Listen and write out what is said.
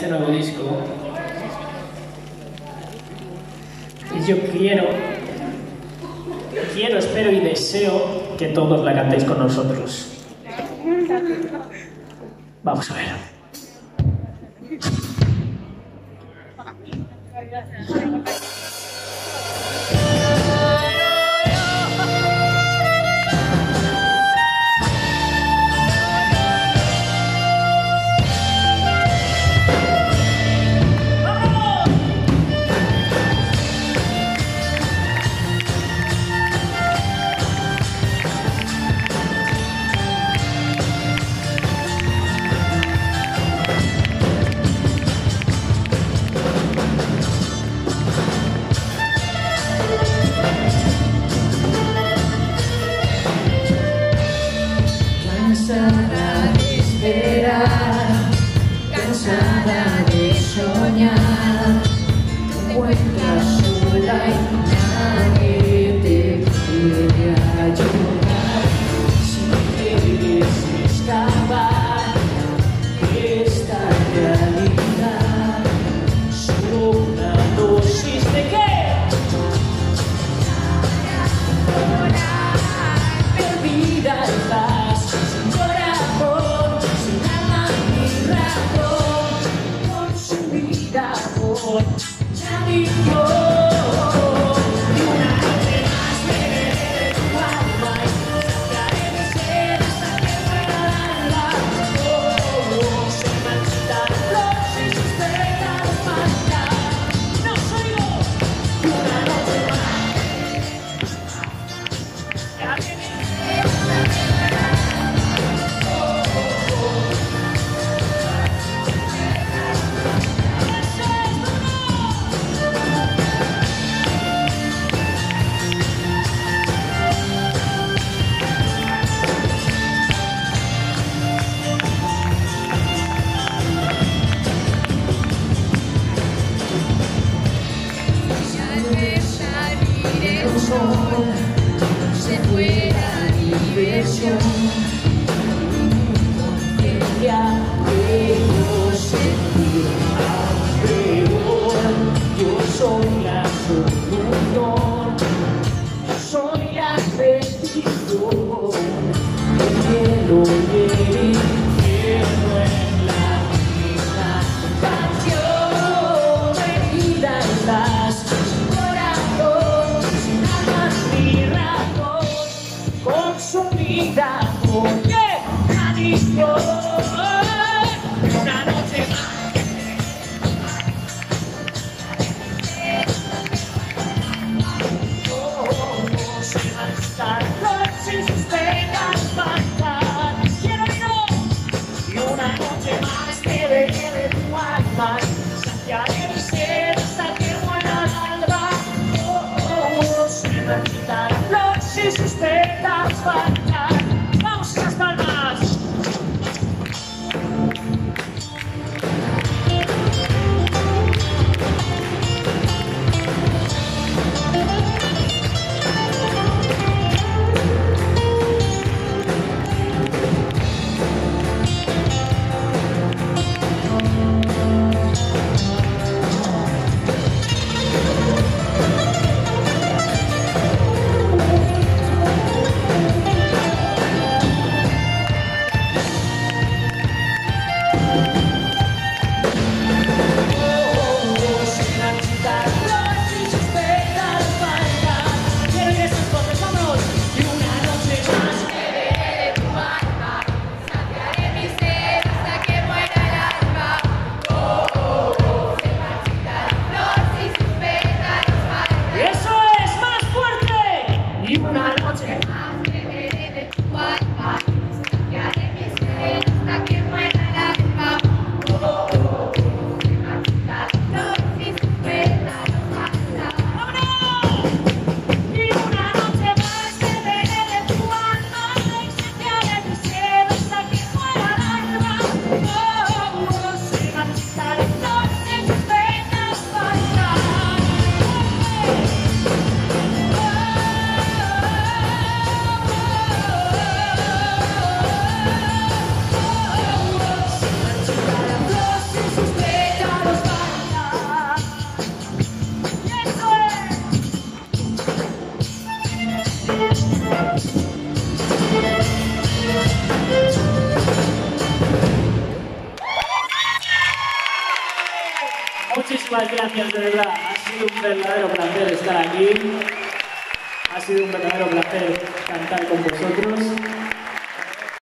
este nuevo disco y yo quiero quiero, espero y deseo que todos la cantéis con nosotros. Vamos a ver. Tell me more. vida, porque nada muchísimas gracias, de verdad. Ha sido un verdadero placer estar aquí. Ha sido un verdadero placer cantar con vosotros.